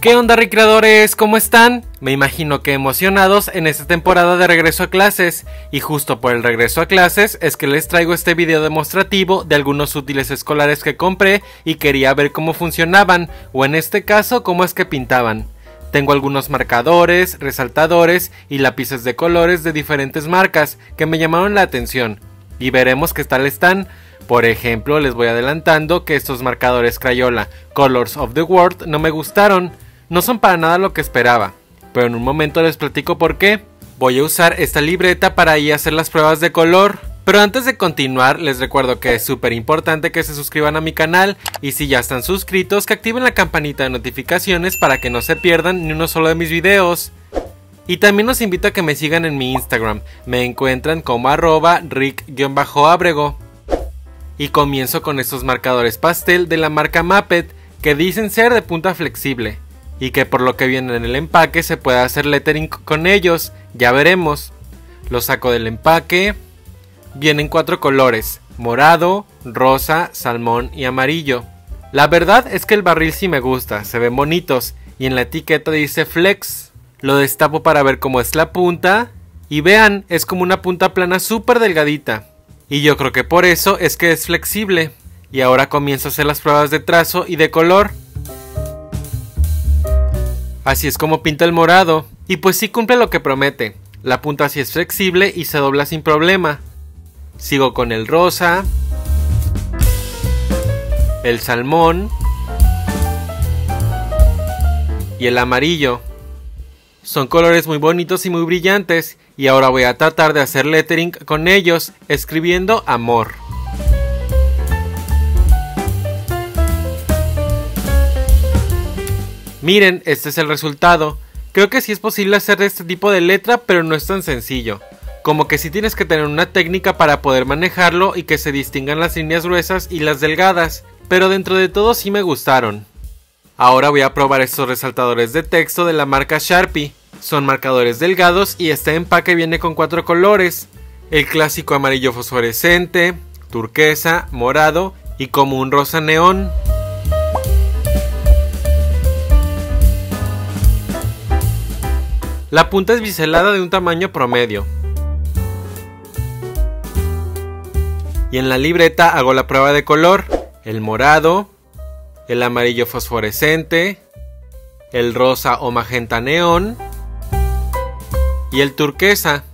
¿Qué onda recreadores? ¿Cómo están? Me imagino que emocionados en esta temporada de regreso a clases y justo por el regreso a clases es que les traigo este video demostrativo de algunos útiles escolares que compré y quería ver cómo funcionaban o en este caso cómo es que pintaban. Tengo algunos marcadores, resaltadores y lápices de colores de diferentes marcas que me llamaron la atención y veremos qué tal están. Por ejemplo, les voy adelantando que estos marcadores Crayola Colors of the World no me gustaron no son para nada lo que esperaba, pero en un momento les platico por qué. Voy a usar esta libreta para ir a hacer las pruebas de color. Pero antes de continuar, les recuerdo que es súper importante que se suscriban a mi canal y si ya están suscritos, que activen la campanita de notificaciones para que no se pierdan ni uno solo de mis videos. Y también los invito a que me sigan en mi Instagram, me encuentran como arroba rick-abrego. Y comienzo con estos marcadores pastel de la marca Mappet, que dicen ser de punta flexible y que por lo que viene en el empaque se puede hacer lettering con ellos, ya veremos. Lo saco del empaque. Vienen cuatro colores, morado, rosa, salmón y amarillo. La verdad es que el barril sí me gusta, se ven bonitos y en la etiqueta dice flex. Lo destapo para ver cómo es la punta y vean, es como una punta plana súper delgadita. Y yo creo que por eso es que es flexible. Y ahora comienzo a hacer las pruebas de trazo y de color. Así es como pinta el morado. Y pues sí cumple lo que promete. La punta sí es flexible y se dobla sin problema. Sigo con el rosa. El salmón. Y el amarillo. Son colores muy bonitos y muy brillantes. Y ahora voy a tratar de hacer lettering con ellos escribiendo amor. Miren, este es el resultado. Creo que sí es posible hacer este tipo de letra, pero no es tan sencillo. Como que sí tienes que tener una técnica para poder manejarlo y que se distingan las líneas gruesas y las delgadas, pero dentro de todo sí me gustaron. Ahora voy a probar estos resaltadores de texto de la marca Sharpie. Son marcadores delgados y este empaque viene con cuatro colores. El clásico amarillo fosforescente, turquesa, morado y como un rosa neón. La punta es biselada de un tamaño promedio. Y en la libreta hago la prueba de color. El morado, el amarillo fosforescente, el rosa o magenta neón y el turquesa.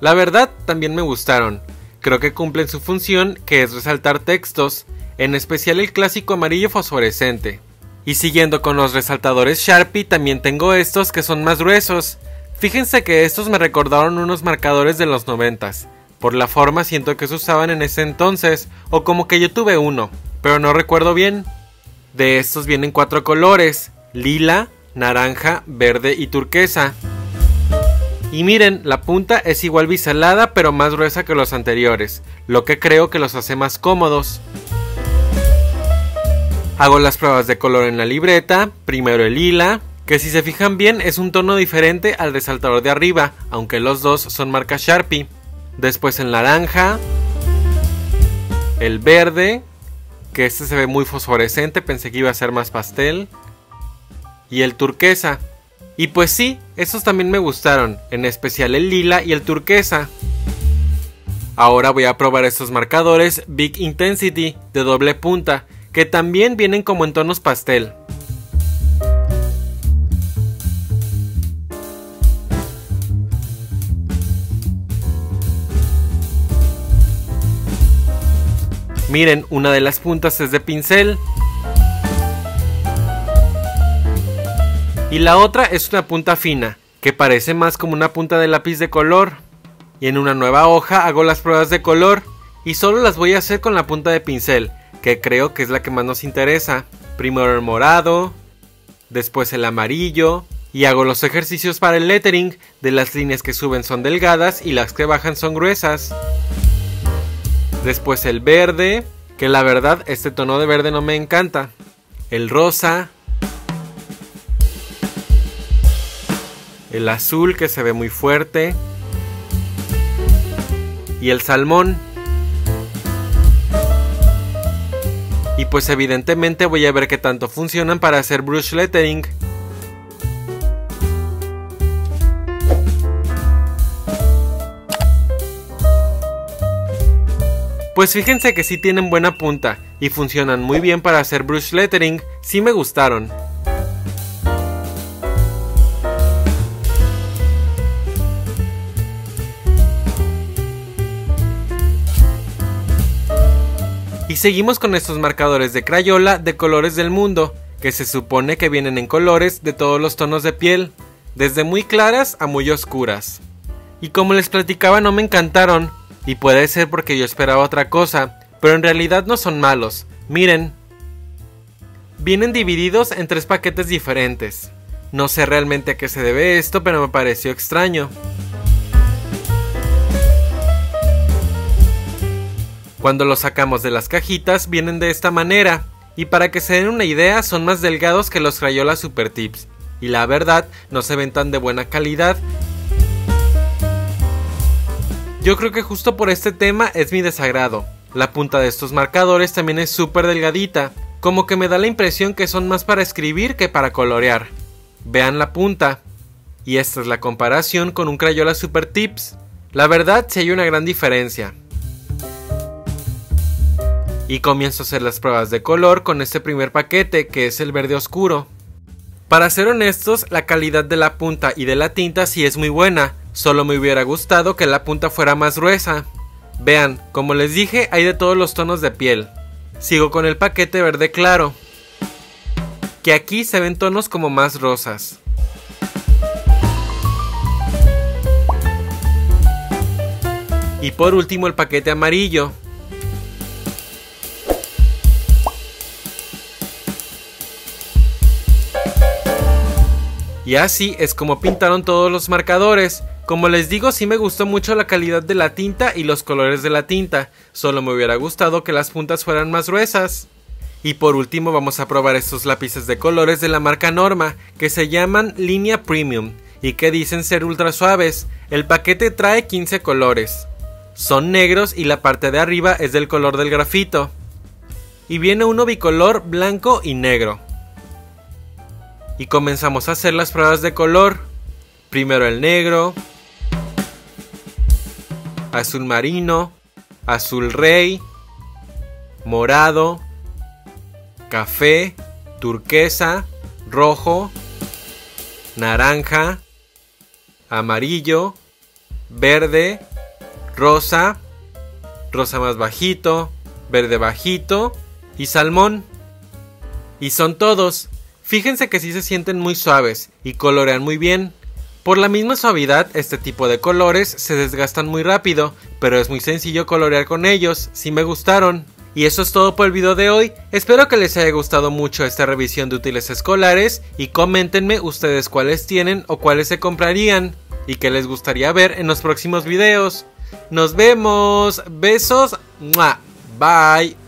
La verdad también me gustaron. Creo que cumplen su función que es resaltar textos, en especial el clásico amarillo fosforescente. Y siguiendo con los resaltadores Sharpie, también tengo estos que son más gruesos. Fíjense que estos me recordaron unos marcadores de los noventas. Por la forma siento que se usaban en ese entonces, o como que yo tuve uno, pero no recuerdo bien. De estos vienen cuatro colores, lila, naranja, verde y turquesa. Y miren, la punta es igual biselada pero más gruesa que los anteriores, lo que creo que los hace más cómodos. Hago las pruebas de color en la libreta, primero el lila, que si se fijan bien es un tono diferente al resaltador de arriba, aunque los dos son marca Sharpie. Después el naranja, el verde, que este se ve muy fosforescente, pensé que iba a ser más pastel, y el turquesa. Y pues sí, estos también me gustaron, en especial el lila y el turquesa. Ahora voy a probar estos marcadores Big Intensity de doble punta, que también vienen como en tonos pastel. Miren, una de las puntas es de pincel. Y la otra es una punta fina, que parece más como una punta de lápiz de color. Y en una nueva hoja hago las pruebas de color y solo las voy a hacer con la punta de pincel, que creo que es la que más nos interesa. Primero el morado, después el amarillo, y hago los ejercicios para el lettering, de las líneas que suben son delgadas y las que bajan son gruesas. Después el verde, que la verdad este tono de verde no me encanta. El rosa. El azul que se ve muy fuerte. Y el salmón. Y pues evidentemente voy a ver qué tanto funcionan para hacer brush lettering. Pues fíjense que sí tienen buena punta y funcionan muy bien para hacer brush lettering, sí me gustaron. Y seguimos con estos marcadores de Crayola de colores del mundo, que se supone que vienen en colores de todos los tonos de piel, desde muy claras a muy oscuras. Y como les platicaba no me encantaron, y puede ser porque yo esperaba otra cosa, pero en realidad no son malos. Miren. Vienen divididos en tres paquetes diferentes. No sé realmente a qué se debe esto, pero me pareció extraño. Cuando los sacamos de las cajitas vienen de esta manera, y para que se den una idea son más delgados que los Crayola Super Tips, y la verdad no se ven tan de buena calidad yo creo que justo por este tema es mi desagrado. La punta de estos marcadores también es súper delgadita, como que me da la impresión que son más para escribir que para colorear. Vean la punta. Y esta es la comparación con un Crayola Super Tips. La verdad sí hay una gran diferencia. Y comienzo a hacer las pruebas de color con este primer paquete que es el verde oscuro. Para ser honestos, la calidad de la punta y de la tinta sí es muy buena, Solo me hubiera gustado que la punta fuera más gruesa. Vean, como les dije, hay de todos los tonos de piel. Sigo con el paquete verde claro. Que aquí se ven tonos como más rosas. Y por último el paquete amarillo. Y así es como pintaron todos los marcadores. Como les digo, sí me gustó mucho la calidad de la tinta y los colores de la tinta, solo me hubiera gustado que las puntas fueran más gruesas. Y por último vamos a probar estos lápices de colores de la marca Norma, que se llaman Línea Premium, y que dicen ser ultra suaves. El paquete trae 15 colores. Son negros y la parte de arriba es del color del grafito. Y viene uno bicolor blanco y negro. Y comenzamos a hacer las pruebas de color. Primero el negro, azul marino, azul rey, morado, café, turquesa, rojo, naranja, amarillo, verde, rosa, rosa más bajito, verde bajito y salmón. Y son todos. Fíjense que sí se sienten muy suaves y colorean muy bien. Por la misma suavidad, este tipo de colores se desgastan muy rápido, pero es muy sencillo colorear con ellos, si me gustaron. Y eso es todo por el video de hoy, espero que les haya gustado mucho esta revisión de útiles escolares y coméntenme ustedes cuáles tienen o cuáles se comprarían y qué les gustaría ver en los próximos videos. Nos vemos, besos, bye.